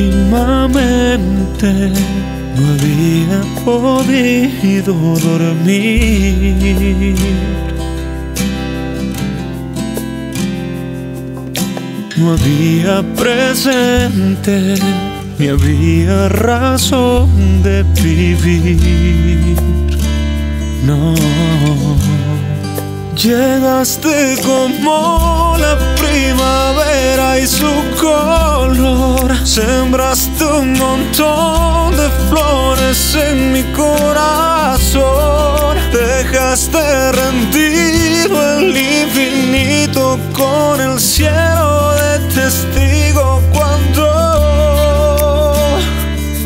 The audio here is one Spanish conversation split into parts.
Últimamente no había podido dormir. No había presente, ni había razón de vivir. No. Llegaste como la color. Sembraste un montón de flores en mi corazón. Dejaste rendido el infinito con el cielo de testigo cuando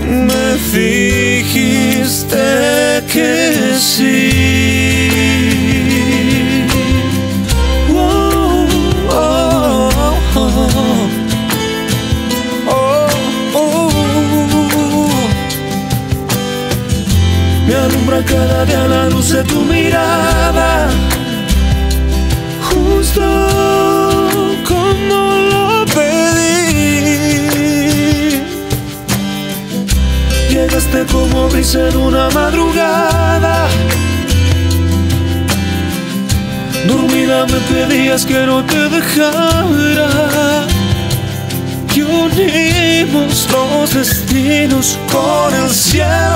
me dijiste que sí. Me alumbra cada día la luz de tu mirada, justo como lo pedí. Llegaste como brisa en una madrugada. Dormida me pedías que no te dejara. Que unimos los destinos con el cielo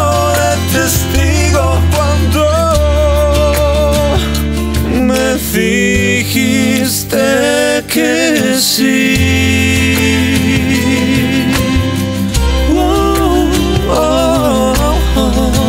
me dijiste que sí. Oh, oh, oh,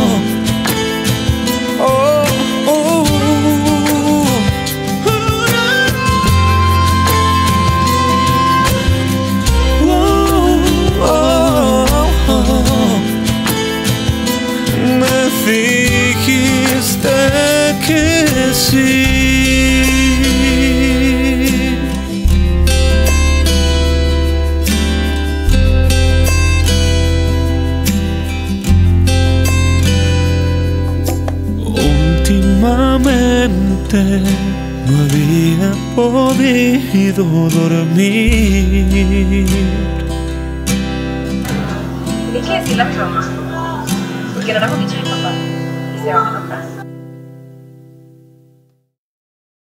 Últimamente no había podido dormir. Hay que decirle a mi mamá. Porque no le hemos dicho a mi papá. Y se va a enojar.